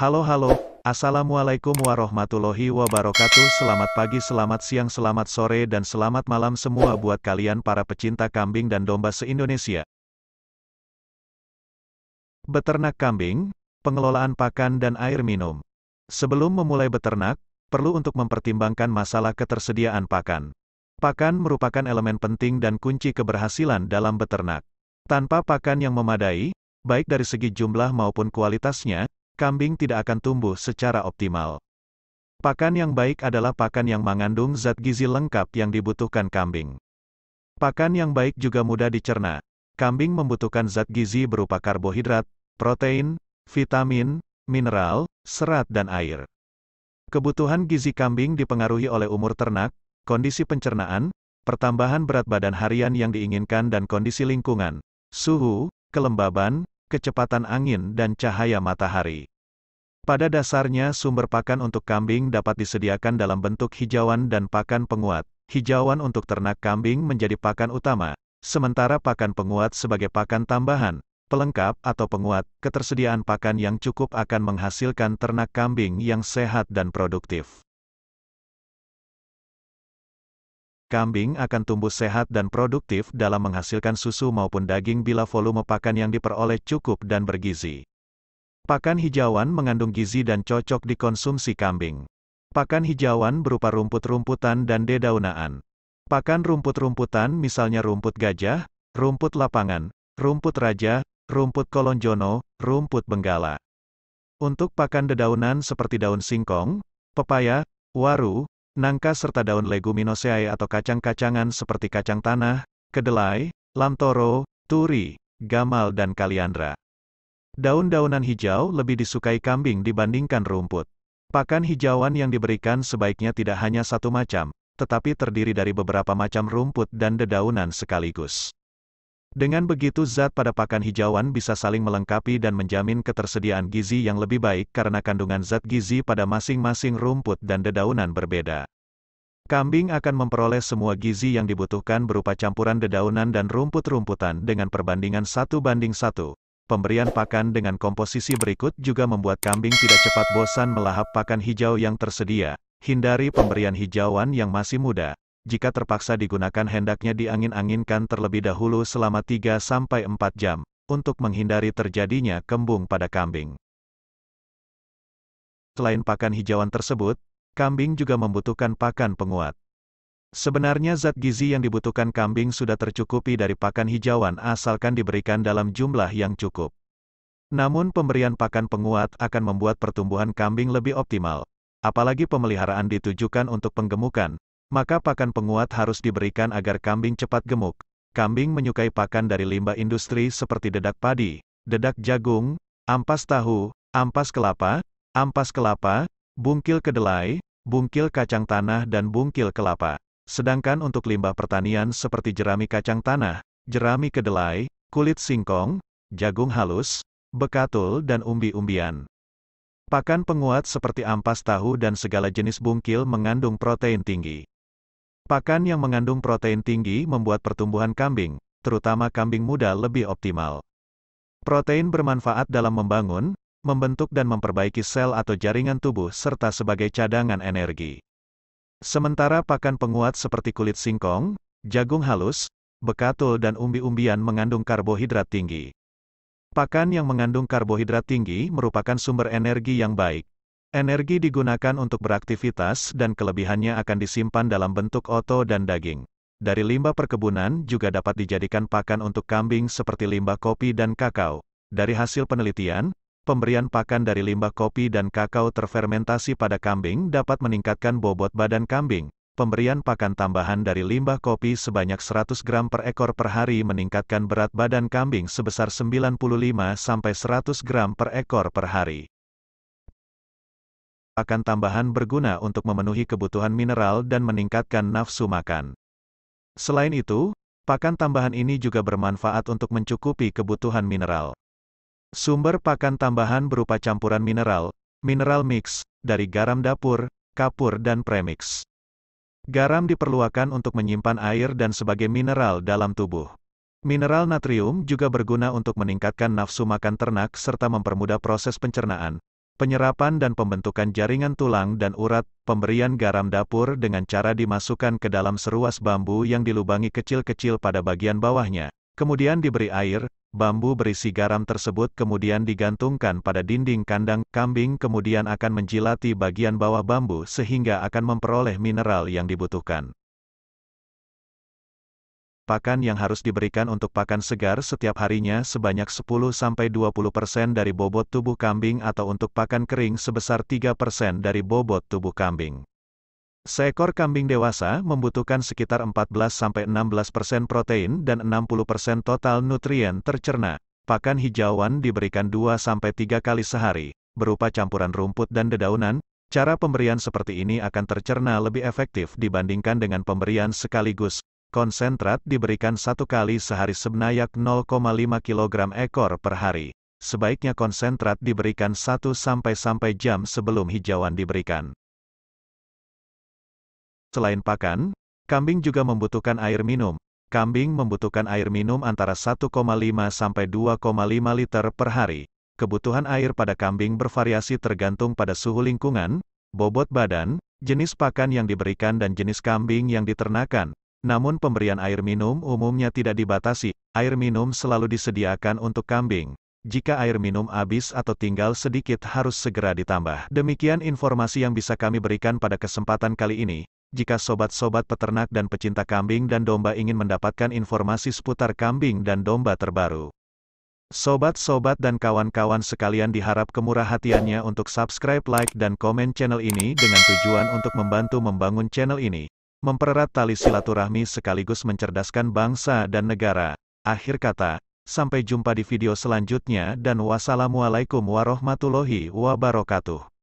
Halo halo, Assalamualaikum warahmatullahi wabarakatuh Selamat pagi, selamat siang, selamat sore dan selamat malam semua buat kalian para pecinta kambing dan domba se-Indonesia. Beternak kambing, pengelolaan pakan dan air minum. Sebelum memulai beternak, perlu untuk mempertimbangkan masalah ketersediaan pakan. Pakan merupakan elemen penting dan kunci keberhasilan dalam beternak. Tanpa pakan yang memadai, baik dari segi jumlah maupun kualitasnya, kambing tidak akan tumbuh secara optimal. Pakan yang baik adalah pakan yang mengandung zat gizi lengkap yang dibutuhkan kambing. Pakan yang baik juga mudah dicerna. Kambing membutuhkan zat gizi berupa karbohidrat, protein, vitamin, mineral, serat dan air. Kebutuhan gizi kambing dipengaruhi oleh umur ternak, kondisi pencernaan, pertambahan berat badan harian yang diinginkan dan kondisi lingkungan, suhu, kelembaban, kecepatan angin dan cahaya matahari. Pada dasarnya sumber pakan untuk kambing dapat disediakan dalam bentuk hijauan dan pakan penguat. Hijauan untuk ternak kambing menjadi pakan utama, sementara pakan penguat sebagai pakan tambahan, pelengkap atau penguat. Ketersediaan pakan yang cukup akan menghasilkan ternak kambing yang sehat dan produktif. Kambing akan tumbuh sehat dan produktif dalam menghasilkan susu maupun daging bila volume pakan yang diperoleh cukup dan bergizi. Pakan hijauan mengandung gizi dan cocok dikonsumsi kambing. Pakan hijauan berupa rumput-rumputan dan dedaunaan. Pakan rumput-rumputan misalnya rumput gajah, rumput lapangan, rumput raja, rumput kolonjono, rumput benggala. Untuk pakan dedaunan seperti daun singkong, pepaya, waru, nangka serta daun leguminosae atau kacang-kacangan seperti kacang tanah, kedelai, lamtoro, turi, gamal dan kaliandra. Daun-daunan hijau lebih disukai kambing dibandingkan rumput. Pakan hijauan yang diberikan sebaiknya tidak hanya satu macam, tetapi terdiri dari beberapa macam rumput dan dedaunan sekaligus. Dengan begitu zat pada pakan hijauan bisa saling melengkapi dan menjamin ketersediaan gizi yang lebih baik karena kandungan zat gizi pada masing-masing rumput dan dedaunan berbeda. Kambing akan memperoleh semua gizi yang dibutuhkan berupa campuran dedaunan dan rumput-rumputan dengan perbandingan satu banding satu. Pemberian pakan dengan komposisi berikut juga membuat kambing tidak cepat bosan melahap pakan hijau yang tersedia. Hindari pemberian hijauan yang masih muda. Jika terpaksa digunakan hendaknya diangin-anginkan terlebih dahulu selama 3-4 jam, untuk menghindari terjadinya kembung pada kambing. Selain pakan hijauan tersebut, kambing juga membutuhkan pakan penguat. Sebenarnya zat gizi yang dibutuhkan kambing sudah tercukupi dari pakan hijauan asalkan diberikan dalam jumlah yang cukup. Namun pemberian pakan penguat akan membuat pertumbuhan kambing lebih optimal. Apalagi pemeliharaan ditujukan untuk penggemukan, maka pakan penguat harus diberikan agar kambing cepat gemuk. Kambing menyukai pakan dari limbah industri seperti dedak padi, dedak jagung, ampas tahu, ampas kelapa, ampas kelapa, bungkil kedelai, bungkil kacang tanah dan bungkil kelapa. Sedangkan untuk limbah pertanian seperti jerami kacang tanah, jerami kedelai, kulit singkong, jagung halus, bekatul dan umbi-umbian. Pakan penguat seperti ampas tahu dan segala jenis bungkil mengandung protein tinggi. Pakan yang mengandung protein tinggi membuat pertumbuhan kambing, terutama kambing muda lebih optimal. Protein bermanfaat dalam membangun, membentuk dan memperbaiki sel atau jaringan tubuh serta sebagai cadangan energi. Sementara pakan penguat seperti kulit singkong, jagung halus, bekatul dan umbi-umbian mengandung karbohidrat tinggi. Pakan yang mengandung karbohidrat tinggi merupakan sumber energi yang baik. Energi digunakan untuk beraktivitas dan kelebihannya akan disimpan dalam bentuk oto dan daging. Dari limbah perkebunan juga dapat dijadikan pakan untuk kambing seperti limbah kopi dan kakao. Dari hasil penelitian, Pemberian pakan dari limbah kopi dan kakao terfermentasi pada kambing dapat meningkatkan bobot badan kambing. Pemberian pakan tambahan dari limbah kopi sebanyak 100 gram per ekor per hari meningkatkan berat badan kambing sebesar 95-100 gram per ekor per hari. Pakan tambahan berguna untuk memenuhi kebutuhan mineral dan meningkatkan nafsu makan. Selain itu, pakan tambahan ini juga bermanfaat untuk mencukupi kebutuhan mineral. Sumber pakan tambahan berupa campuran mineral, mineral mix, dari garam dapur, kapur dan premix. Garam diperlukan untuk menyimpan air dan sebagai mineral dalam tubuh. Mineral natrium juga berguna untuk meningkatkan nafsu makan ternak serta mempermudah proses pencernaan. penyerapan dan pembentukan jaringan tulang dan urat, pemberian garam dapur dengan cara dimasukkan ke dalam seruas bambu yang dilubangi kecil-kecil pada bagian bawahnya. Kemudian diberi air, bambu berisi garam tersebut kemudian digantungkan pada dinding kandang, kambing kemudian akan menjilati bagian bawah bambu sehingga akan memperoleh mineral yang dibutuhkan pakan yang harus diberikan untuk pakan segar setiap harinya sebanyak 10-20% dari bobot tubuh kambing atau untuk pakan kering sebesar 3% dari bobot tubuh kambing. Seekor kambing dewasa membutuhkan sekitar 14-16% protein dan 60% total nutrien tercerna. Pakan hijauan diberikan 2-3 kali sehari, berupa campuran rumput dan dedaunan, Cara pemberian seperti ini akan tercerna lebih efektif dibandingkan dengan pemberian sekaligus, Konsentrat diberikan satu kali sehari sebanyak 0,5 kg ekor per hari. Sebaiknya konsentrat diberikan 1-sampai jam sebelum hijauan diberikan. Selain pakan, kambing juga membutuhkan air minum. Kambing membutuhkan air minum antara 1,5 sampai 2,5 liter per hari. Kebutuhan air pada kambing bervariasi tergantung pada suhu lingkungan, bobot badan, jenis pakan yang diberikan dan jenis kambing yang diternakan. Namun pemberian air minum umumnya tidak dibatasi, air minum selalu disediakan untuk kambing. Jika air minum habis atau tinggal sedikit harus segera ditambah. Demikian informasi yang bisa kami berikan pada kesempatan kali ini. Jika sobat-sobat peternak dan pecinta kambing dan domba ingin mendapatkan informasi seputar kambing dan domba terbaru. Sobat-sobat dan kawan-kawan sekalian diharap kemurah hatiannya untuk subscribe, like, dan komen channel ini dengan tujuan untuk membantu membangun channel ini mempererat tali silaturahmi sekaligus mencerdaskan bangsa dan negara. Akhir kata, sampai jumpa di video selanjutnya dan wassalamualaikum warahmatullahi wabarakatuh.